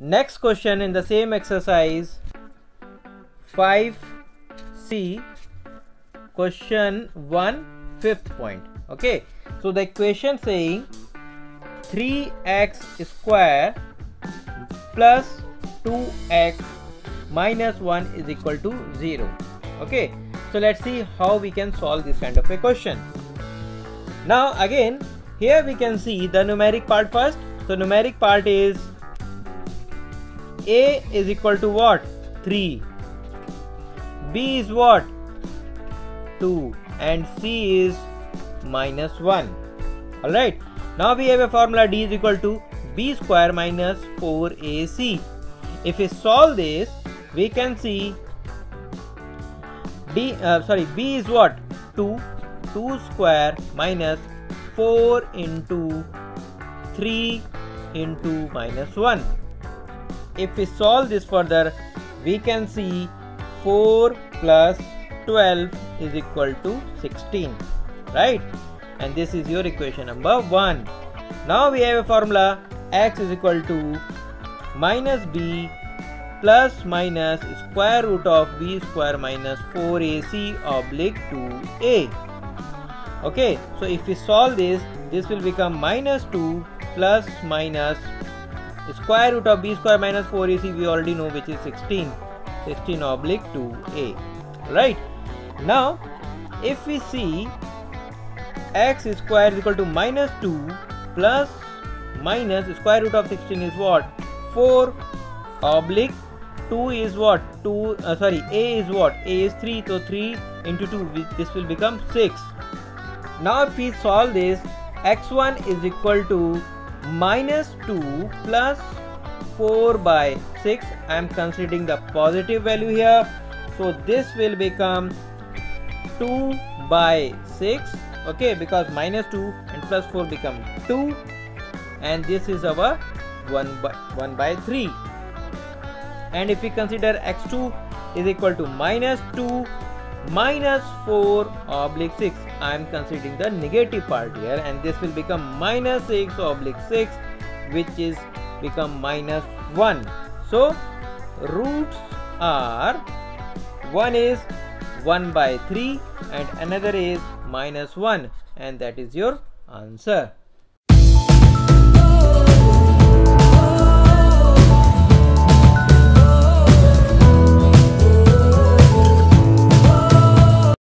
next question in the same exercise. 5c question 1 fifth point. Okay. So the equation saying 3x square plus 2x minus 1 is equal to 0 okay. So let's see how we can solve this kind of a question. Now again here we can see the numeric part first. So numeric part is a is equal to what? 3 b is what? 2 and c is minus 1 alright. Now we have a formula d is equal to b square minus 4ac if we solve this we can see d uh, sorry b is what? 2 2 square minus 4 into 3 into minus 1 if we solve this further we can see 4 plus 12 is equal to 16 right? And this is your equation number 1 now we have a formula. X is equal to minus b plus minus square root of b square minus 4ac oblique 2a okay so if we solve this this will become minus 2 plus minus square root of b square minus 4ac we already know which is 16 16 oblique 2a right. Now if we see x square is equal to minus 2 plus minus square root of 16 is what? 4 oblique 2 is what? 2 uh, sorry a is what? A is 3 so 3 into 2 this will become 6 now if we solve this x1 is equal to minus 2 plus 4 by 6 I am considering the positive value here. So this will become 2 by 6 okay because minus 2 and plus 4 become 2 and this is our 1 by 1 by 3 and if we consider x2 is equal to minus 2 minus 4 oblique 6 I am considering the negative part here and this will become minus 6 oblique 6 which is become minus 1 so roots are one is 1 by 3 and another is minus 1 and that is your answer